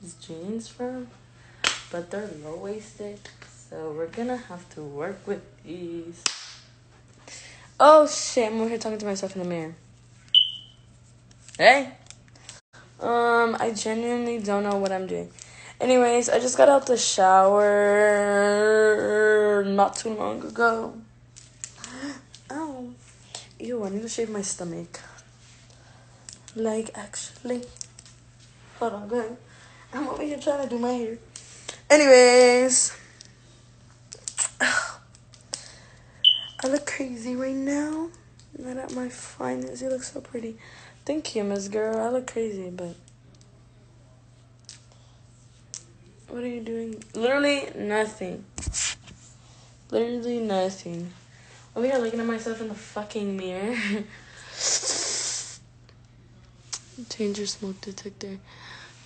these jeans from, but they're low waisted, so we're gonna have to work with these. Oh shit! I'm over here talking to myself in the mirror. Hey. Um, I genuinely don't know what I'm doing. Anyways, I just got out the shower not too long ago. Oh, Ew, I need to shave my stomach. Like, actually. Hold on, go ahead. I'm over here trying to do my hair. Anyways. I look crazy right now. Not at my finest. You look so pretty. Thank you, Miss Girl. I look crazy, but. What are you doing? Literally nothing. Literally nothing. Oh, over here looking at myself in the fucking mirror. Change your smoke detector.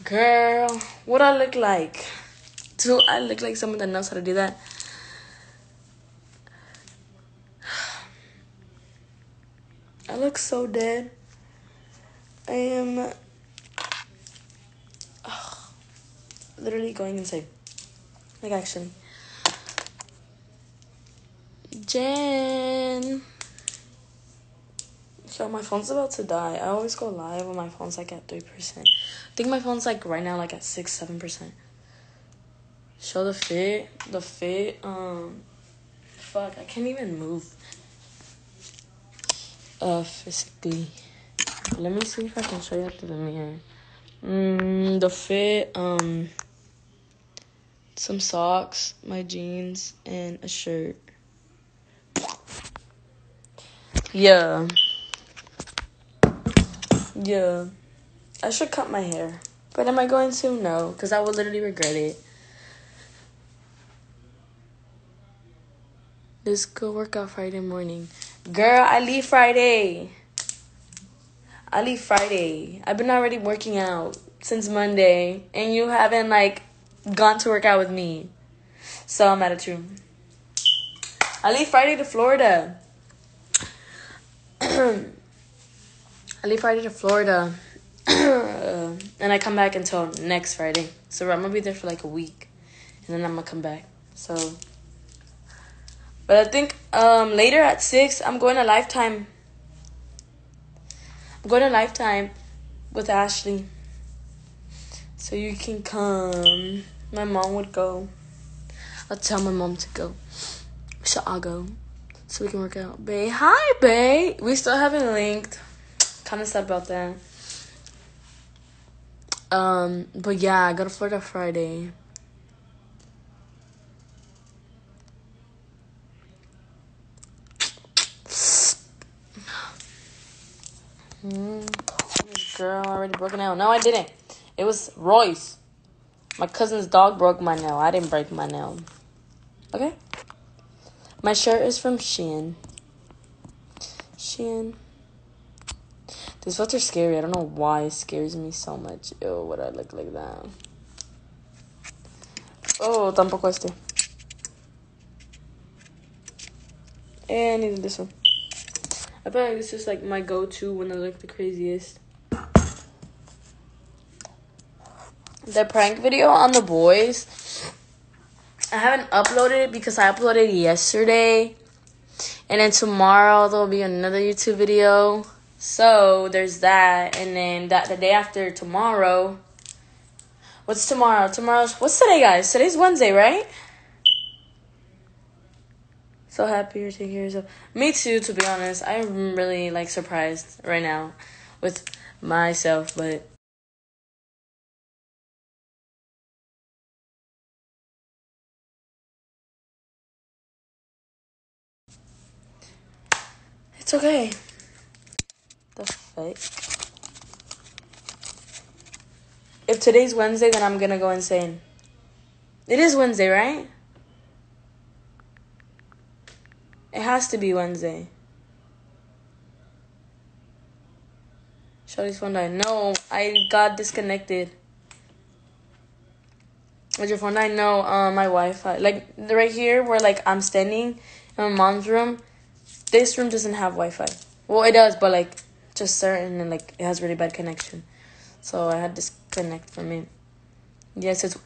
Girl, what I look like? Do I look like someone that knows how to do that? I look so dead. I am ugh, literally going insane. Like, actually. Jen. So my phone's about to die. I always go live when my phone's like at 3%. I think my phone's like right now like at 6 7%. Show the fit. The fit. Um fuck, I can't even move. Uh physically. Let me see if I can show you through the mirror. Mm, the fit, um some socks, my jeans, and a shirt. Yeah. Yeah. I should cut my hair. But am I going to? No, because I will literally regret it. Let's go work out Friday morning. Girl, I leave Friday. I leave Friday. I've been already working out since Monday, and you haven't like gone to work out with me. So I'm at a true. I leave Friday to Florida. I leave Friday to Florida. and I come back until next Friday. So I'm gonna be there for like a week. And then I'm gonna come back. So But I think um later at six I'm going to lifetime. I'm going to lifetime with Ashley. So you can come. My mom would go. I'll tell my mom to go. So I'll go. So we can work out. Bae, hi, bae. We still haven't linked. Kind of sad about that. Um, but yeah, I go to Florida Friday. Mm, girl already broken out. No, I didn't. It was Royce. My cousin's dog broke my nail. I didn't break my nail. Okay? My shirt is from Shein. Shein. This filter's scary. I don't know why it scares me so much. Ew, would I look like that? Oh, tampoco este. And even this one. I feel like this is like my go-to when I look the craziest. The prank video on the boys. I haven't uploaded it because I uploaded it yesterday. And then tomorrow there'll be another YouTube video. So there's that. And then that the day after tomorrow. What's tomorrow? Tomorrow's what's today, guys? Today's Wednesday, right? So happy you're taking care of yourself. Me too, to be honest. I'm really like surprised right now with myself, but it's okay. If today's Wednesday, then I'm gonna go insane. It is Wednesday, right? It has to be Wednesday. Shawty's phone died. No, I got disconnected. With your phone died? No, um, my Wi-Fi. Like right here, where like I'm standing in my mom's room. This room doesn't have Wi-Fi. Well, it does, but like just certain and like it has really bad connection. So I had disconnect from it. Yes, it's.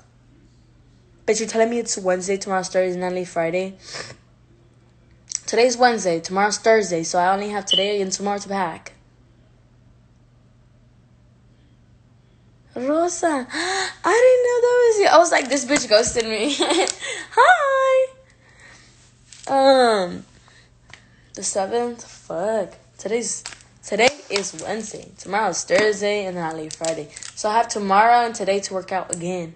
But you're telling me it's Wednesday, tomorrow's Thursday, and leave Friday. Today's Wednesday, tomorrow's Thursday, so I only have today and tomorrow to pack. Rosa, I didn't know that was you. I was like, this bitch ghosted me. Hi. Um, the seventh. Fuck. Today's today is Wednesday. Tomorrow is Thursday, and then I leave Friday. So I have tomorrow and today to work out again.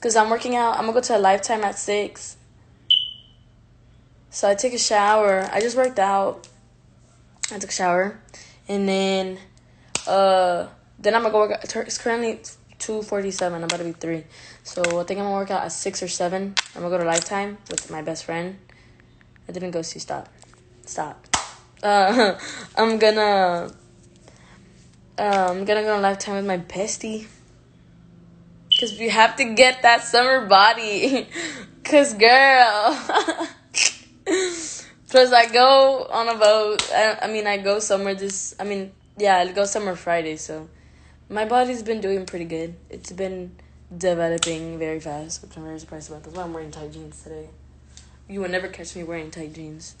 Cause I'm working out. I'm gonna go to a lifetime at six. So I take a shower. I just worked out. I took a shower, and then, uh then I'm gonna go work. Out. It's currently two forty seven. I'm about to be three, so I think I'm gonna work out at six or seven. I'm gonna go to Lifetime with my best friend. I didn't go see. Stop, stop. Uh, I'm gonna. Uh, I'm gonna go to Lifetime with my bestie. Cause we have to get that summer body. Cause girl. Plus I go on a boat. I, I mean I go somewhere this. I mean yeah I go somewhere Friday so my body's been doing pretty good. It's been developing very fast, which I'm very surprised about. That's why I'm wearing tight jeans today. You will never catch me wearing tight jeans.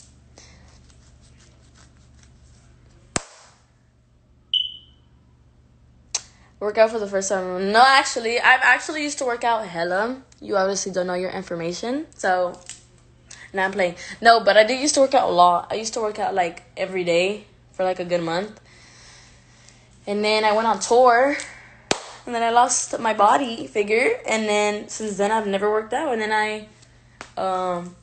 Work out for the first time. No, actually, I've actually used to work out hella. You obviously don't know your information, so now I'm playing. No, but I did used to work out a lot. I used to work out like every day for like a good month. And then I went on tour. And then I lost my body figure. And then since then I've never worked out. And then I um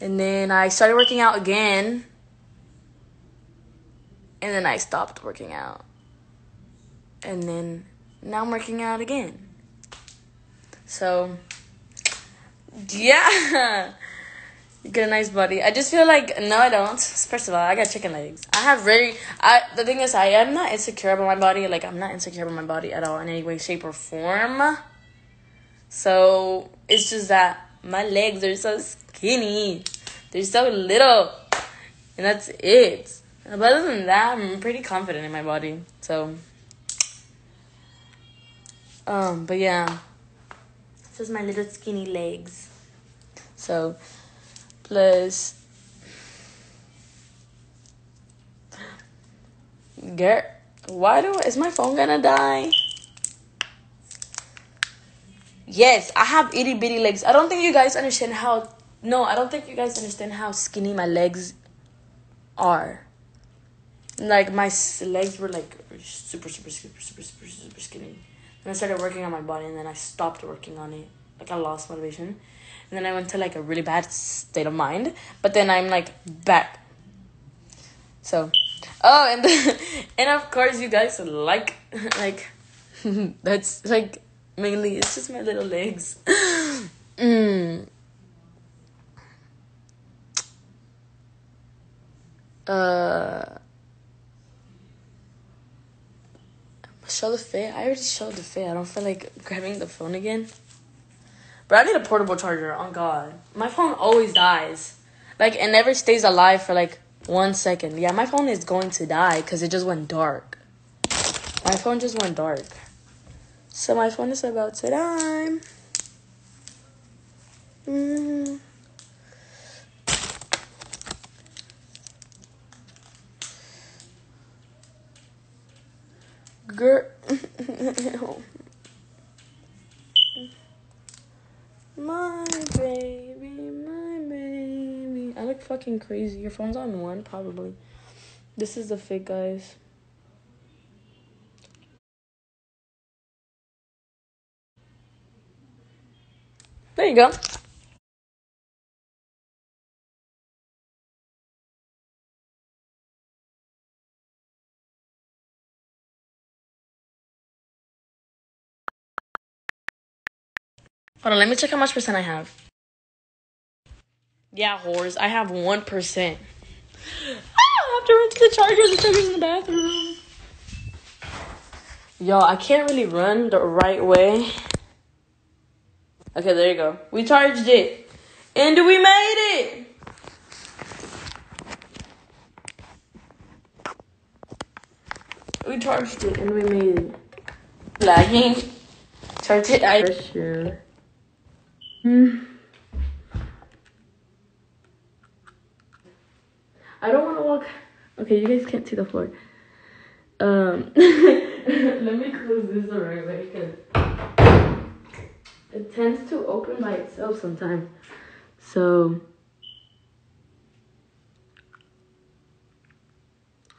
and then I started working out again. And then I stopped working out. And then now I'm working out again. So yeah. You get a nice body. I just feel like no, I don't. First of all, I got chicken legs. I have very. I the thing is, I am not insecure about my body. Like I'm not insecure about my body at all in any way, shape, or form. So it's just that my legs are so skinny. They're so little, and that's it. But other than that, I'm pretty confident in my body. So, um, but yeah, it's just my little skinny legs. So plus get why do is my phone gonna die? Yes i have itty bitty legs. I don't think you guys understand how no i don't think you guys understand how skinny my legs are. Like my legs were like super super super super super super skinny and i started working on my body and then i stopped working on it like i lost motivation and then I went to like a really bad state of mind. But then I'm like back. So, oh, and the, and of course you guys like like that's like mainly it's just my little legs. mm. Uh. Show the fit. I already showed the fit. I don't feel like grabbing the phone again. But I need a portable charger. On God, my phone always dies. Like it never stays alive for like one second. Yeah, my phone is going to die because it just went dark. My phone just went dark. So my phone is about to die. Mm. Girl. My baby, my baby. I look fucking crazy. Your phone's on one, probably. This is the fit, guys. There you go. Hold on, let me check how much percent I have. Yeah, whores. I have 1%. Ah, I have to run to the charger. The charger's in the bathroom. Yo, I can't really run the right way. Okay, there you go. We charged it. And we made it! We charged it and we made it. Lagging. Charged it. I Pressure. Hmm. I don't want to walk. Okay, you guys can't see the floor. Um, let me close this the right way because it tends to open by itself sometimes. So,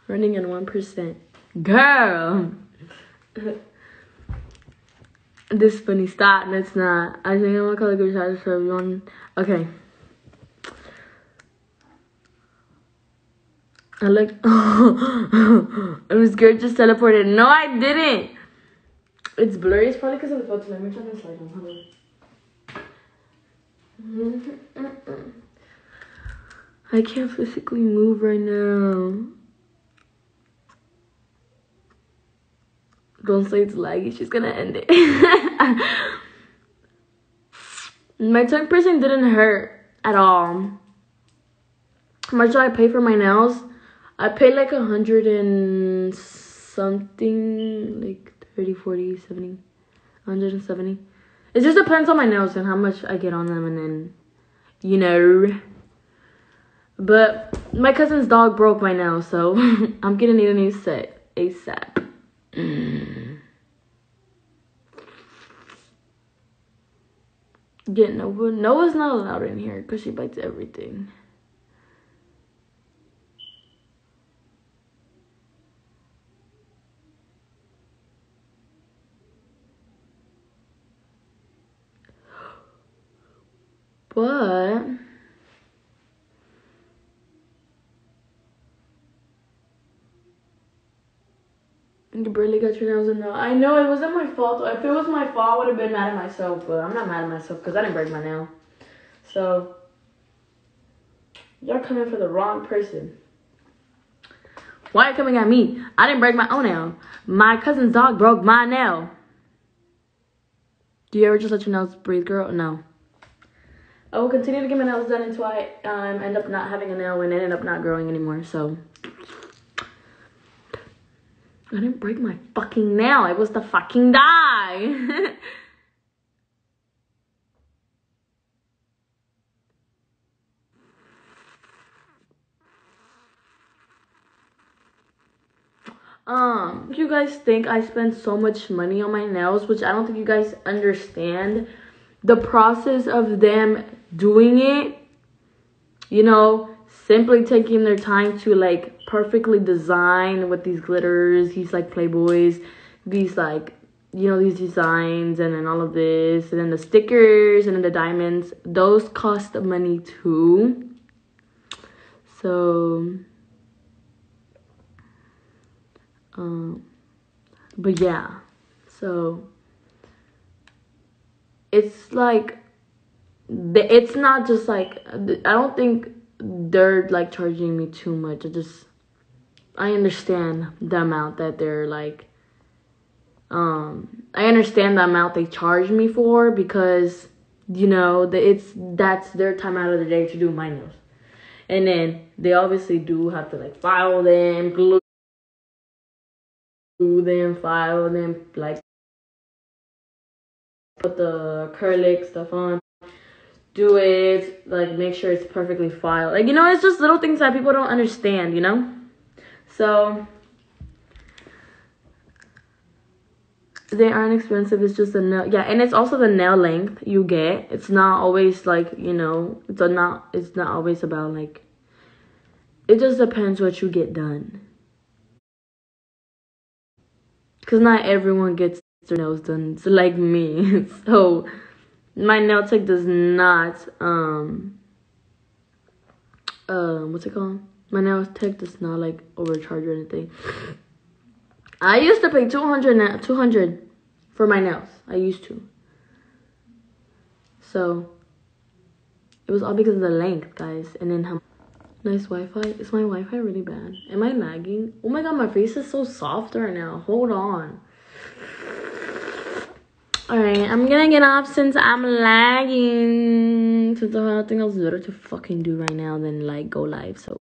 running at one percent, girl. this funny stop. That's not. I think I'm gonna call it good shot for everyone. Okay. I like. it was good. Just teleported. No, I didn't. It's blurry. It's probably because of the filter. Let me try this light on. I can't physically move right now. Don't say it's laggy. She's gonna end it. my tongue piercing didn't hurt at all. How much did I pay for my nails? I paid like a hundred and something, like 30, 40, 70, 170. It just depends on my nails and how much I get on them, and then, you know. But my cousin's dog broke my nail, so I'm gonna need a new set ASAP. Mm. Yeah, Noah. Noah's not allowed in here because she bites everything. But you barely got your nails in now. I know it wasn't my fault. If it was my fault, I would have been mad at myself. But I'm not mad at myself because I didn't break my nail. So y'all coming for the wrong person. Why are you coming at me? I didn't break my own nail. My cousin's dog broke my nail. Do you ever just let your nails breathe, girl? No. I will continue to get my nails done until I um, end up not having a nail and end up not growing anymore. So I didn't break my fucking nail. It was the fucking die. um, you guys think I spend so much money on my nails, which I don't think you guys understand the process of them doing it, you know, simply taking their time to like perfectly design with these glitters, these like playboys, these like you know these designs and then all of this and then the stickers and then the diamonds. Those cost money too. So um but yeah. So it's like it's not just like I don't think they're like charging me too much. I just I understand the amount that they're like um I understand the amount they charge me for because you know that it's that's their time out of the day to do my nails. And then they obviously do have to like file them, glue them, file them, like put the acrylic stuff on do it, like make sure it's perfectly filed. Like, you know, it's just little things that people don't understand, you know? So they aren't expensive, it's just a nail yeah, and it's also the nail length you get. It's not always like, you know, it's not it's not always about like it just depends what you get done. Cause not everyone gets their nails done. It's like me. so my nail tech does not um uh what's it called? My nail tech does not like overcharge or anything. I used to pay 200 200 for my nails. I used to. So it was all because of the length, guys, and then how nice Wi-Fi. Is my Wi-Fi really bad? Am I lagging? Oh my god, my face is so soft right now. Hold on. Alright, I'm gonna get off since I'm lagging. Since I nothing else better to fucking do right now than like go live. So